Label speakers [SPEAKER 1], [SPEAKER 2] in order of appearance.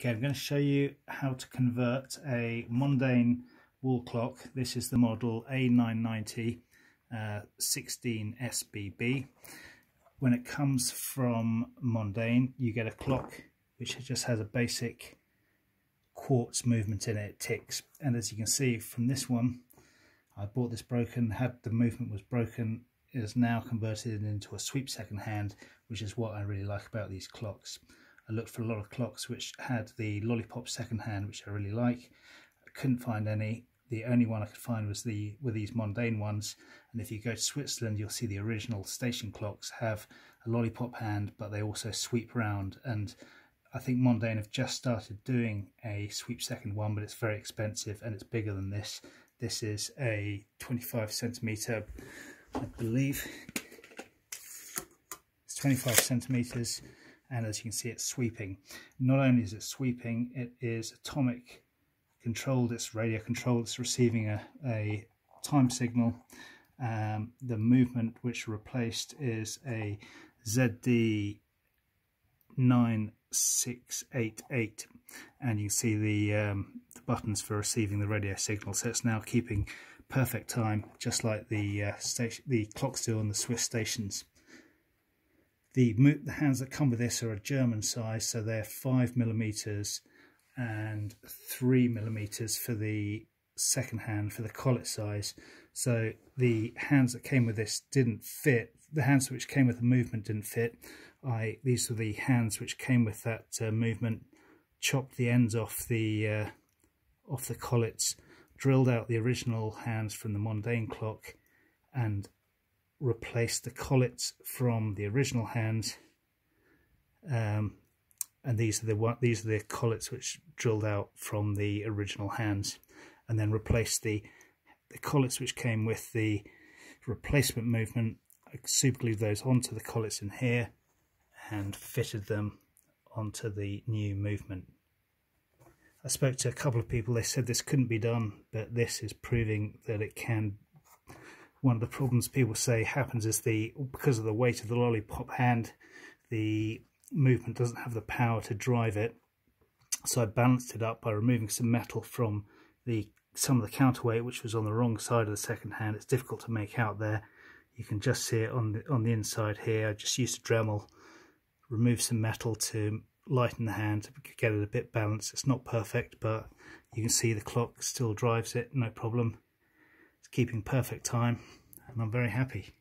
[SPEAKER 1] Okay, I'm going to show you how to convert a Mondaine wall clock. This is the model A990 uh, 16SBB. When it comes from Mondaine, you get a clock which just has a basic quartz movement in it, it ticks. And as you can see from this one, I bought this broken, had the movement was broken, it is now converted into a sweep second hand, which is what I really like about these clocks. I looked for a lot of clocks which had the lollipop second hand, which I really like. I couldn't find any. The only one I could find was the were these Mondaine ones. And if you go to Switzerland, you'll see the original station clocks have a lollipop hand, but they also sweep round. And I think Mondaine have just started doing a sweep second one, but it's very expensive and it's bigger than this. This is a 25 centimeter, I believe. It's 25 centimeters and as you can see it's sweeping. Not only is it sweeping, it is atomic controlled, it's radio controlled, it's receiving a, a time signal. Um, the movement which replaced is a ZD 9688 and you see the, um, the buttons for receiving the radio signal so it's now keeping perfect time just like the uh, station the clocks do on the Swiss stations. The, the hands that come with this are a German size, so they're 5 millimeters and 3 millimeters for the second hand for the collet size. So the hands that came with this didn't fit. The hands which came with the movement didn't fit. I These were the hands which came with that uh, movement. Chopped the ends off the uh, off the collets, drilled out the original hands from the Mondaine clock, and replace the collets from the original hands. Um, and these are the these are the collets which drilled out from the original hands and then replace the the collets which came with the replacement movement. I super glued those onto the collets in here and fitted them onto the new movement. I spoke to a couple of people. They said this couldn't be done but this is proving that it can one of the problems people say happens is the because of the weight of the lollipop hand the movement doesn't have the power to drive it. So I balanced it up by removing some metal from the some of the counterweight which was on the wrong side of the second hand. It's difficult to make out there. You can just see it on the on the inside here. I just used a Dremel remove some metal to lighten the hand to get it a bit balanced. It's not perfect but you can see the clock still drives it no problem keeping perfect time and I'm very happy.